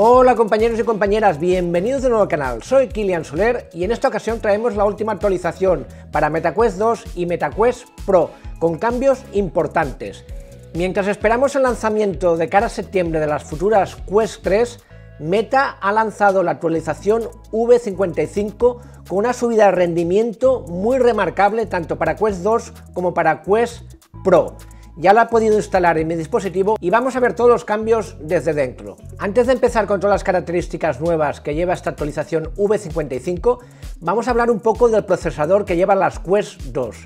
Hola compañeros y compañeras, bienvenidos de nuevo al canal, soy Kilian Soler y en esta ocasión traemos la última actualización para MetaQuest 2 y MetaQuest Pro, con cambios importantes. Mientras esperamos el lanzamiento de cara a septiembre de las futuras Quest 3, Meta ha lanzado la actualización V55 con una subida de rendimiento muy remarcable tanto para Quest 2 como para Quest Pro. Ya la he podido instalar en mi dispositivo y vamos a ver todos los cambios desde dentro. Antes de empezar con todas las características nuevas que lleva esta actualización V55, vamos a hablar un poco del procesador que lleva las Quest 2.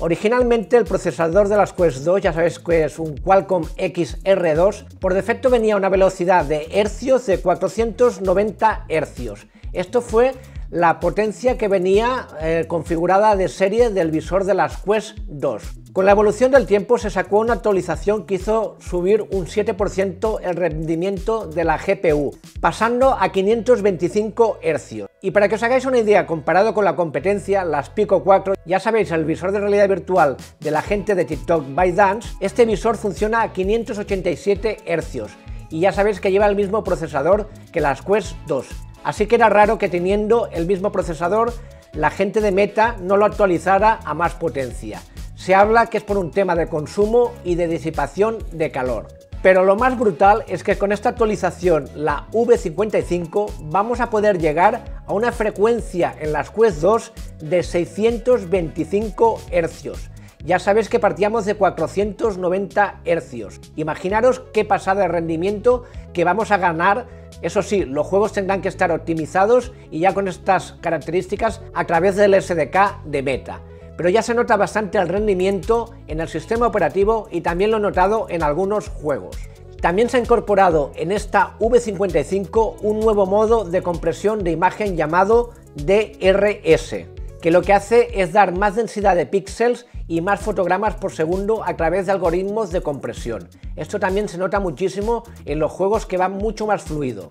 Originalmente el procesador de las Quest 2, ya sabéis que es un Qualcomm XR2, por defecto venía a una velocidad de hercios de 490 hercios. Esto fue la potencia que venía eh, configurada de serie del visor de las Quest 2. Con la evolución del tiempo se sacó una actualización que hizo subir un 7% el rendimiento de la GPU, pasando a 525 Hz. Y para que os hagáis una idea, comparado con la competencia, las Pico 4, ya sabéis, el visor de realidad virtual de la gente de TikTok ByteDance, este visor funciona a 587 Hz y ya sabéis que lleva el mismo procesador que las Quest 2. Así que era raro que teniendo el mismo procesador, la gente de Meta no lo actualizara a más potencia. Se habla que es por un tema de consumo y de disipación de calor. Pero lo más brutal es que con esta actualización, la V55, vamos a poder llegar a una frecuencia en las Quest 2 de 625 Hz. Ya sabéis que partíamos de 490 Hz. Imaginaros qué pasada de rendimiento que vamos a ganar eso sí, los juegos tendrán que estar optimizados y ya con estas características a través del SDK de Meta. Pero ya se nota bastante el rendimiento en el sistema operativo y también lo he notado en algunos juegos. También se ha incorporado en esta V55 un nuevo modo de compresión de imagen llamado DRS, que lo que hace es dar más densidad de píxeles y más fotogramas por segundo a través de algoritmos de compresión. Esto también se nota muchísimo en los juegos que van mucho más fluido.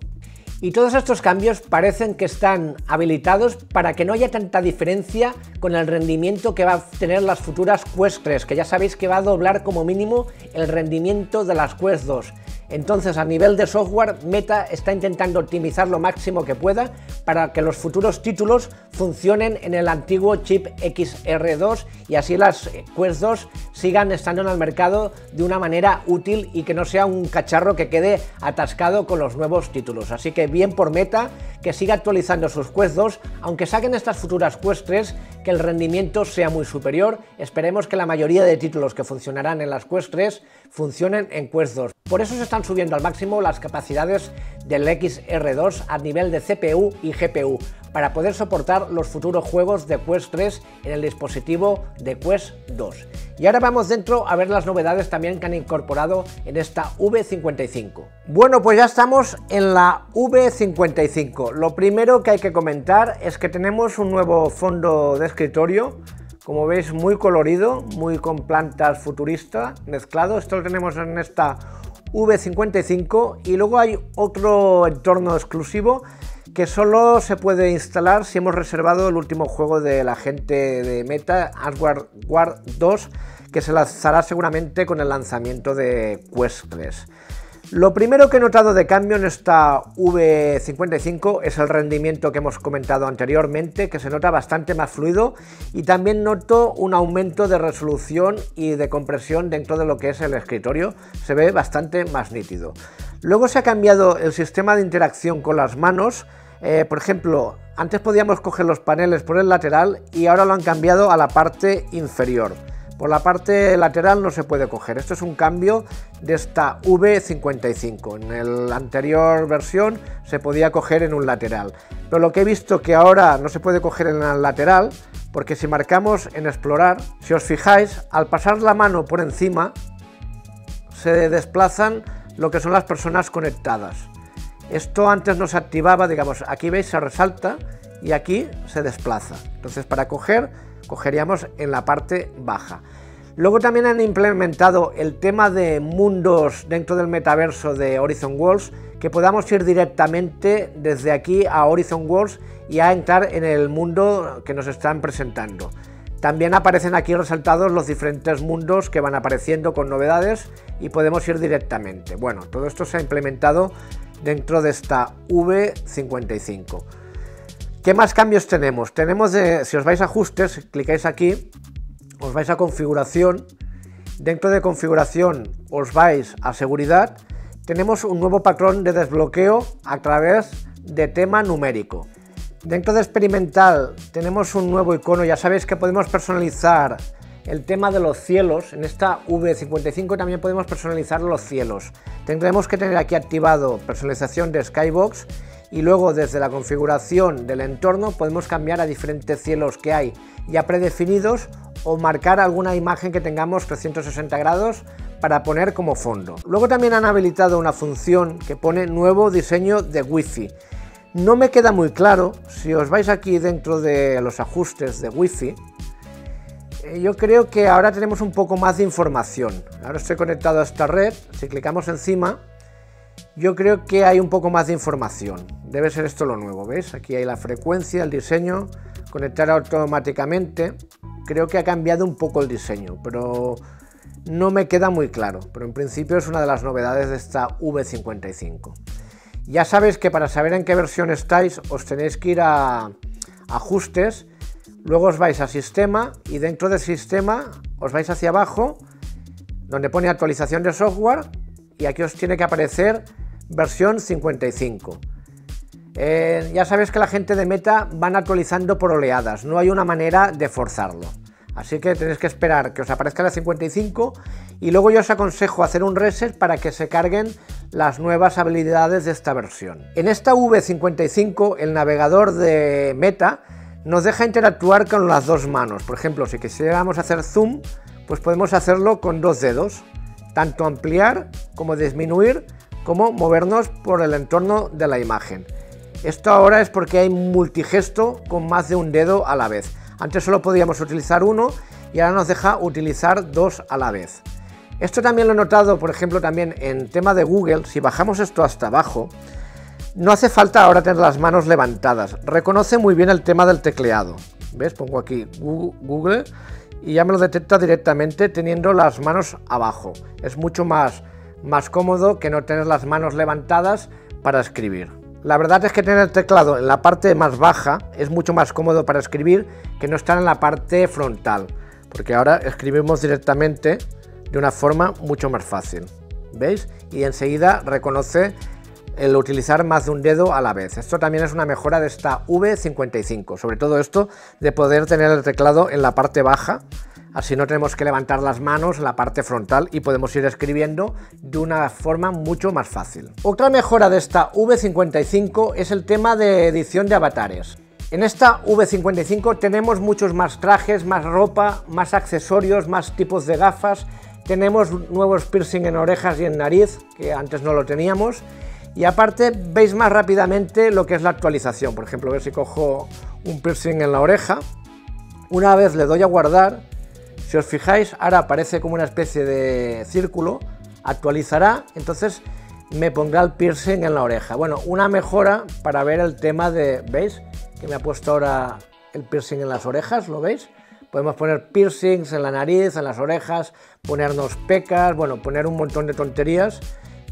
Y todos estos cambios parecen que están habilitados para que no haya tanta diferencia con el rendimiento que va a tener las futuras Quest 3, que ya sabéis que va a doblar como mínimo el rendimiento de las Quest 2. Entonces, a nivel de software, Meta está intentando optimizar lo máximo que pueda para que los futuros títulos funcionen en el antiguo chip XR2 y así las Quest 2 sigan estando en el mercado de una manera útil y que no sea un cacharro que quede atascado con los nuevos títulos. Así que bien por Meta que siga actualizando sus Quest 2, aunque saquen estas futuras Quest 3, que el rendimiento sea muy superior. Esperemos que la mayoría de títulos que funcionarán en las Quest 3 funcionen en Quest 2. Por eso se están subiendo al máximo las capacidades del XR2 a nivel de CPU y GPU, para poder soportar los futuros juegos de Quest 3 en el dispositivo de Quest 2. Y ahora vamos dentro a ver las novedades también que han incorporado en esta V55. Bueno, pues ya estamos en la V55. Lo primero que hay que comentar es que tenemos un nuevo fondo de escritorio como veis muy colorido, muy con plantas futuristas mezclado. Esto lo tenemos en esta V55 y luego hay otro entorno exclusivo que solo se puede instalar si hemos reservado el último juego de la gente de Meta, Asgard War 2, que se lanzará seguramente con el lanzamiento de Quest 3. Lo primero que he notado de cambio en esta V55 es el rendimiento que hemos comentado anteriormente, que se nota bastante más fluido y también noto un aumento de resolución y de compresión dentro de lo que es el escritorio, se ve bastante más nítido. Luego se ha cambiado el sistema de interacción con las manos, eh, por ejemplo, antes podíamos coger los paneles por el lateral y ahora lo han cambiado a la parte inferior. Por la parte lateral no se puede coger. Esto es un cambio de esta V55. En la anterior versión se podía coger en un lateral. Pero lo que he visto que ahora no se puede coger en el lateral, porque si marcamos en explorar, si os fijáis, al pasar la mano por encima, se desplazan lo que son las personas conectadas. Esto antes no se activaba, digamos, aquí veis se resalta y aquí se desplaza. Entonces para coger cogeríamos en la parte baja. Luego también han implementado el tema de mundos dentro del metaverso de Horizon Worlds, que podamos ir directamente desde aquí a Horizon Worlds y a entrar en el mundo que nos están presentando. También aparecen aquí resaltados los diferentes mundos que van apareciendo con novedades y podemos ir directamente. Bueno, todo esto se ha implementado dentro de esta V55. ¿Qué más cambios tenemos? Tenemos, de, si os vais a ajustes, clicáis aquí, os vais a configuración, dentro de configuración os vais a seguridad, tenemos un nuevo patrón de desbloqueo a través de tema numérico. Dentro de experimental tenemos un nuevo icono, ya sabéis que podemos personalizar el tema de los cielos. En esta V55 también podemos personalizar los cielos. Tendremos que tener aquí activado personalización de Skybox y luego desde la configuración del entorno podemos cambiar a diferentes cielos que hay ya predefinidos o marcar alguna imagen que tengamos 360 grados para poner como fondo. Luego también han habilitado una función que pone nuevo diseño de Wi-Fi. No me queda muy claro, si os vais aquí dentro de los ajustes de Wi-Fi, eh, yo creo que ahora tenemos un poco más de información. Ahora estoy conectado a esta red, si clicamos encima, yo creo que hay un poco más de información. Debe ser esto lo nuevo, ¿veis? Aquí hay la frecuencia, el diseño, conectar automáticamente. Creo que ha cambiado un poco el diseño, pero no me queda muy claro. Pero en principio es una de las novedades de esta V55. Ya sabéis que para saber en qué versión estáis os tenéis que ir a ajustes, luego os vais a sistema y dentro del sistema os vais hacia abajo donde pone actualización de software y aquí os tiene que aparecer versión 55. Eh, ya sabéis que la gente de Meta van actualizando por oleadas, no hay una manera de forzarlo. Así que tenéis que esperar que os aparezca la 55 y luego yo os aconsejo hacer un reset para que se carguen las nuevas habilidades de esta versión. En esta V55 el navegador de Meta nos deja interactuar con las dos manos. Por ejemplo, si quisiéramos hacer zoom, pues podemos hacerlo con dos dedos, tanto ampliar como disminuir, como movernos por el entorno de la imagen. Esto ahora es porque hay multigesto con más de un dedo a la vez. Antes solo podíamos utilizar uno y ahora nos deja utilizar dos a la vez. Esto también lo he notado, por ejemplo, también en tema de Google. Si bajamos esto hasta abajo, no hace falta ahora tener las manos levantadas. Reconoce muy bien el tema del tecleado. ¿Ves? Pongo aquí Google y ya me lo detecta directamente teniendo las manos abajo. Es mucho más, más cómodo que no tener las manos levantadas para escribir. La verdad es que tener el teclado en la parte más baja es mucho más cómodo para escribir que no estar en la parte frontal, porque ahora escribimos directamente de una forma mucho más fácil. ¿Veis? Y enseguida reconoce el utilizar más de un dedo a la vez. Esto también es una mejora de esta V55, sobre todo esto de poder tener el teclado en la parte baja Así no tenemos que levantar las manos en la parte frontal y podemos ir escribiendo de una forma mucho más fácil. Otra mejora de esta V55 es el tema de edición de avatares. En esta V55 tenemos muchos más trajes, más ropa, más accesorios, más tipos de gafas, tenemos nuevos piercing en orejas y en nariz, que antes no lo teníamos, y aparte veis más rápidamente lo que es la actualización. Por ejemplo, a ver si cojo un piercing en la oreja, una vez le doy a guardar, si os fijáis, ahora aparece como una especie de círculo, actualizará, entonces me pondrá el piercing en la oreja. Bueno, una mejora para ver el tema de, ¿veis? Que me ha puesto ahora el piercing en las orejas, ¿lo veis? Podemos poner piercings en la nariz, en las orejas, ponernos pecas, bueno, poner un montón de tonterías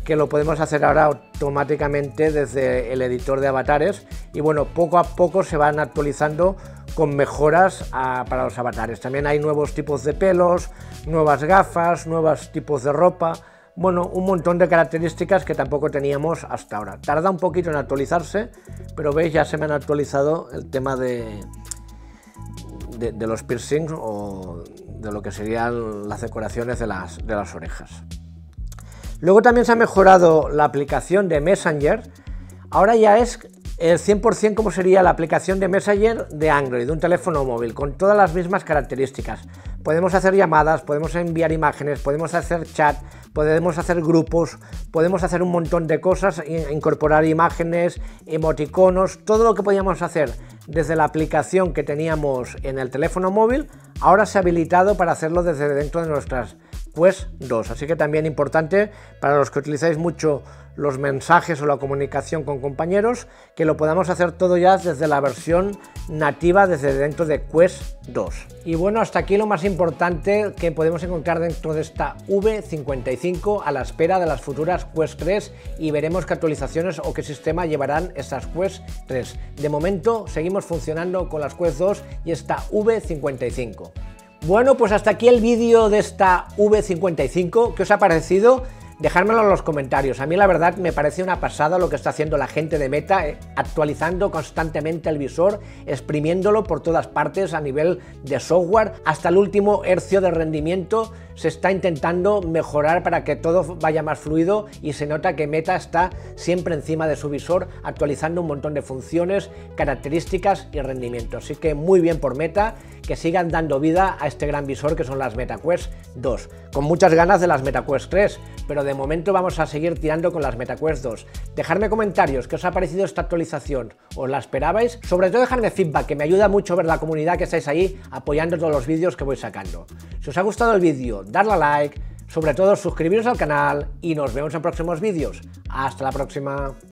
que lo podemos hacer ahora automáticamente desde el editor de avatares y bueno, poco a poco se van actualizando con mejoras ah, para los avatares. También hay nuevos tipos de pelos, nuevas gafas, nuevos tipos de ropa, bueno, un montón de características que tampoco teníamos hasta ahora. Tarda un poquito en actualizarse, pero veis, ya se me han actualizado el tema de, de, los piercings o de lo que serían las decoraciones de las, de las orejas. Luego también se ha mejorado la aplicación de Messenger. Ahora ya es el 100% como sería la aplicación de Messenger de Android, de un teléfono móvil, con todas las mismas características. Podemos hacer llamadas, podemos enviar imágenes, podemos hacer chat, podemos hacer grupos, podemos hacer un montón de cosas, incorporar imágenes, emoticonos, todo lo que podíamos hacer desde la aplicación que teníamos en el teléfono móvil, ahora se ha habilitado para hacerlo desde dentro de nuestras Quest 2. Así que también importante para los que utilizáis mucho los mensajes o la comunicación con compañeros, que lo podamos hacer todo ya desde la versión nativa desde dentro de Quest 2. Y bueno, hasta aquí lo más importante que podemos encontrar dentro de esta V55 a la espera de las futuras Quest 3 y veremos qué actualizaciones o qué sistema llevarán estas Quest 3. De momento seguimos funcionando con las Quest 2 y esta V55. Bueno, pues hasta aquí el vídeo de esta V55. ¿Qué os ha parecido? Dejármelo en los comentarios. A mí la verdad me parece una pasada lo que está haciendo la gente de Meta, eh, actualizando constantemente el visor, exprimiéndolo por todas partes a nivel de software, hasta el último hercio de rendimiento se está intentando mejorar para que todo vaya más fluido y se nota que Meta está siempre encima de su visor, actualizando un montón de funciones, características y rendimiento. Así que muy bien por Meta, que sigan dando vida a este gran visor que son las MetaQuest 2. Con muchas ganas de las MetaQuest 3, pero de momento vamos a seguir tirando con las MetaQuest 2. Dejadme comentarios qué os ha parecido esta actualización, ¿os la esperabais? Sobre todo dejadme feedback, que me ayuda mucho ver la comunidad que estáis ahí apoyando todos los vídeos que voy sacando. Si os ha gustado el vídeo, darle a like, sobre todo suscribiros al canal y nos vemos en próximos vídeos. Hasta la próxima.